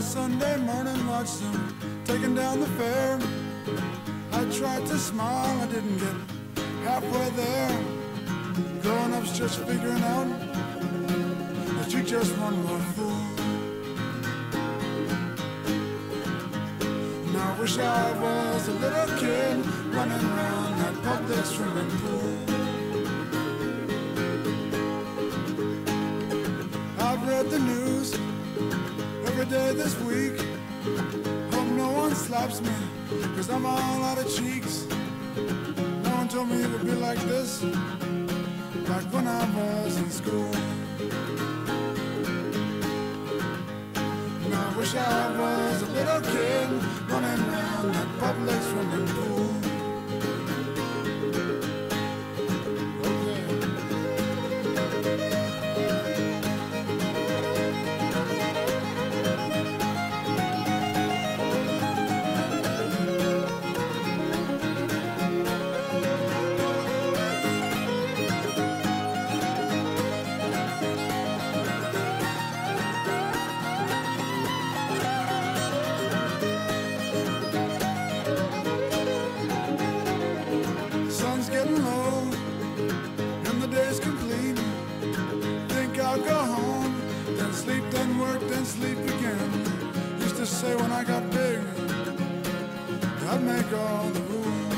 Monday morning, watched them taking down the fair. I tried to smile, I didn't get halfway there. Growing up's just figuring out that you're just one more fool. And I wish I was a little kid running around that public swimming pool. I've read the news every day this week. Hope no one slaps me, cause I'm all out of cheeks. No one told me it would be like this, like when I was in school. And I wish I was say when I got big, I'd make all the rules.